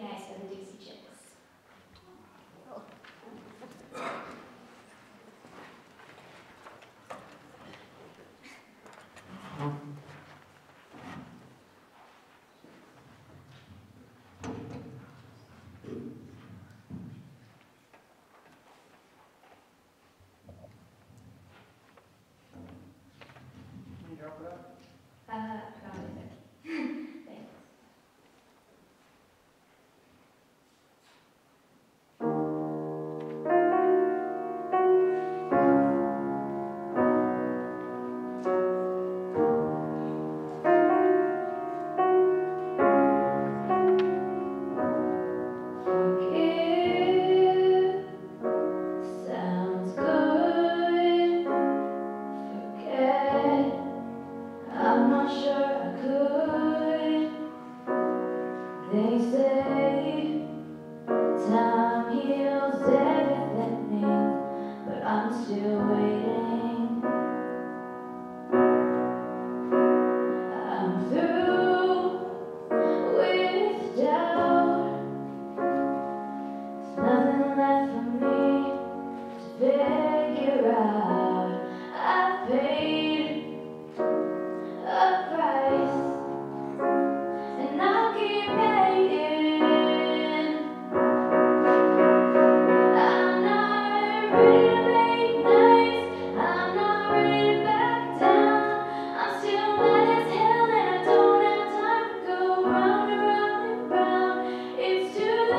nice They say time heals everything, but I'm still waiting.